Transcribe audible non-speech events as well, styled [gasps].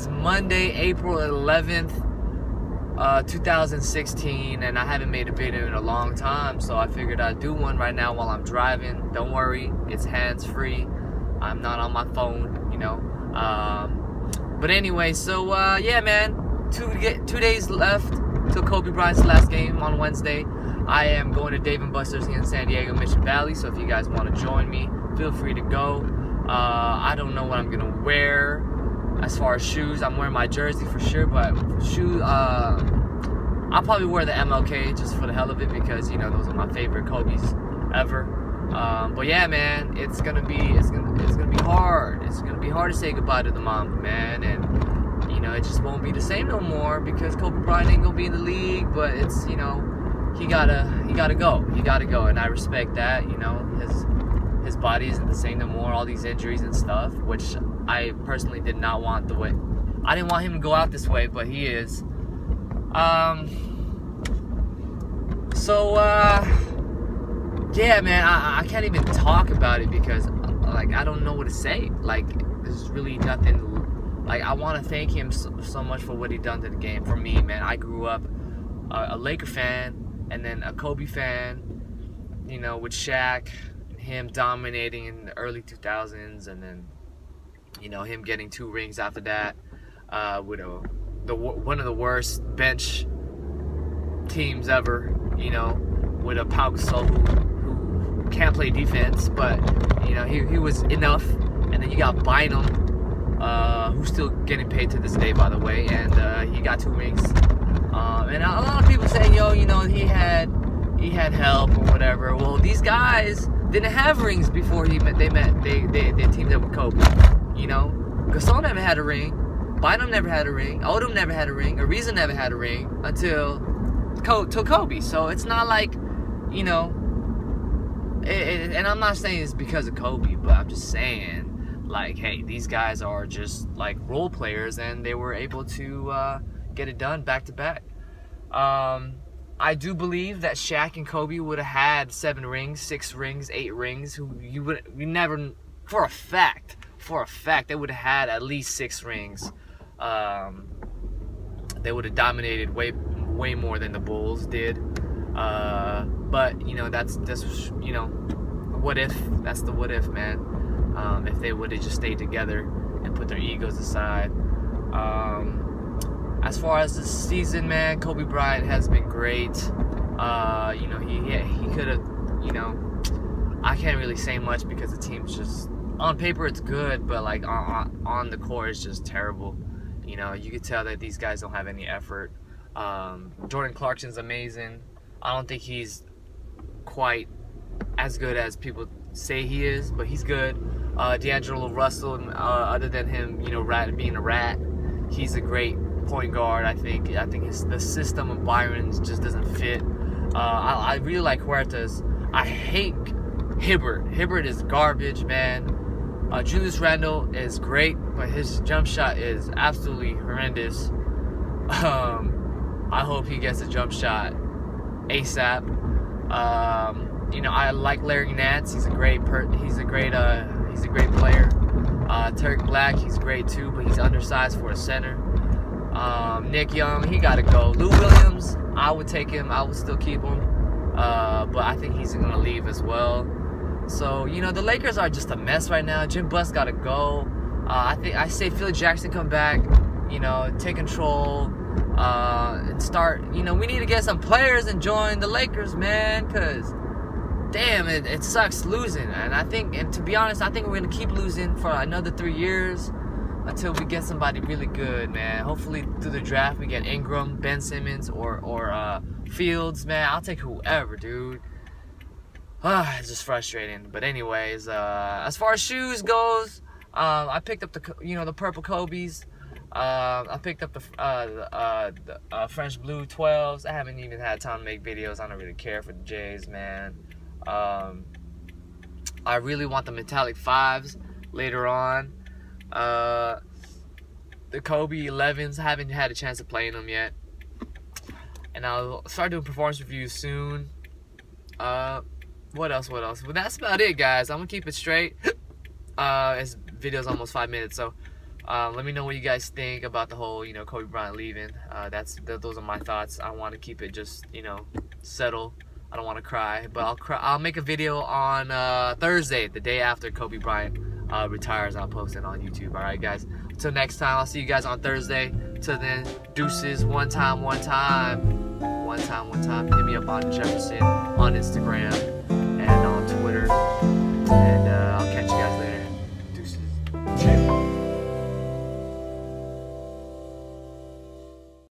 is Monday, April 11th, uh, 2016, and I haven't made a video in a long time, so I figured I'd do one right now while I'm driving. Don't worry, it's hands-free. I'm not on my phone, you know. Um, but anyway, so uh, yeah, man, two two days left till Kobe Bryant's last game on Wednesday. I am going to Dave and Buster's in San Diego, Mission Valley. So if you guys want to join me, feel free to go. Uh, I don't know what I'm gonna wear as far as shoes. I'm wearing my jersey for sure, but shoe. Uh, I'll probably wear the MLK just for the hell of it because you know those are my favorite Kobe's ever. Um, but yeah, man, it's gonna be it's gonna it's gonna be hard. It's gonna be hard to say goodbye to the mom, man, and you know it just won't be the same no more because Kobe Bryant ain't gonna be in the league. But it's you know he gotta he gotta go. He gotta go, and I respect that. You know his his body isn't the same no more. All these injuries and stuff, which I personally did not want the way. I didn't want him to go out this way, but he is. Um. So uh yeah, man, I, I can't even talk about it because, like, I don't know what to say. Like, there's really nothing. Like, I want to thank him so, so, much for what he done to the game. For me, man, I grew up a, a Laker fan and then a Kobe fan. You know, with Shaq, him dominating in the early 2000s, and then, you know, him getting two rings after that. Uh, with a the one of the worst bench teams ever. You know, with a Pau Gasol who can't play defense, but you know he, he was enough. And then you got Bynum, uh, who's still getting paid to this day, by the way, and uh, he got two rings. Um, and a lot of people say, yo, you know, he had he had help or whatever. Well, these guys didn't have rings before he met. They met. They they, they teamed up with Kobe. You know, Gasol never had a ring. Bynum never had a ring. Odom never had a ring. Ariza never had a ring until Kobe. So it's not like, you know, it, it, and I'm not saying it's because of Kobe, but I'm just saying, like, hey, these guys are just like role players, and they were able to uh, get it done back to back. Um, I do believe that Shaq and Kobe would have had seven rings, six rings, eight rings. Who you would you never, for a fact, for a fact, they would have had at least six rings. Um, they would have dominated way way more than the Bulls did. Uh, but you know, that's that's you know, what if? That's the what if, man. Um, if they would have just stayed together and put their egos aside. Um, as far as the season, man, Kobe Bryant has been great. Uh, you know, he he, could have, you know, I can't really say much because the team's just on paper it's good, but like on on the court it's just terrible. You know, you could tell that these guys don't have any effort. Um, Jordan Clarkson's amazing. I don't think he's quite as good as people say he is, but he's good. Uh, D'Angelo Russell, uh, other than him, you know, rat, being a rat, he's a great point guard. I think. I think his, the system of Byron's just doesn't fit. Uh, I, I, really like Huertas. I hate Hibbert. Hibbert is garbage, man. Uh, Julius Randle is great, but his jump shot is absolutely horrendous. [laughs] Um, I hope he gets a jump shot ASAP. Um, you know, I like Larry Nance. He's a great per- he's a great uh, he's a great player. Uh, Tarik Black, he's great too, but he's undersized for a center. Um, Nick Young, he got to go. Lou Williams, I would take him. I would still keep him, uh, but I think he's gonna leave as well. So you know, the Lakers are just a mess right now. Jim Buss got to go. Uh, I think I say Phil Jackson come back. You know, take control uh, and start. You know, we need to get some players and join the Lakers, man, because damn, it, it sucks losing. And I think, and to be honest, I think we're gonna keep losing for another three years until we get somebody really good, man. Hopefully through the draft we get Ingram, Ben Simmons, or or uh, Fields, man. I'll take whoever, dude. Ah, it's just frustrating. But anyways, uh, as far as shoes goes, um, I picked up the you know the purple Kobe's. Uh, I picked up the, uh, uh, the uh, French Blue 12s. I haven't even had time to make videos. I don't really care for the J's, man. Um, I really want the metallic 5s later on. Uh, the Kobe 11s, I haven't had a chance of playing them yet. And I'll start doing performance reviews soon. Uh, what else, what else? Well, that's about it, guys. I'm going to keep it straight. [gasps] Uh, this video's almost five minutes, so Um, let me know what you guys think about the whole, you know, Kobe Bryant leaving. Uh, that's th those are my thoughts. I want to keep it just, you know, settle. I don't want to cry, but I'll cry. I'll make a video on uh, Thursday, the day after Kobe Bryant uh, retires. I'll post it on YouTube. All right, guys. Until next time, I'll see you guys on Thursday. Till then, deuces. One time, one time, one time, one time. Hit me up on Jefferson on Instagram.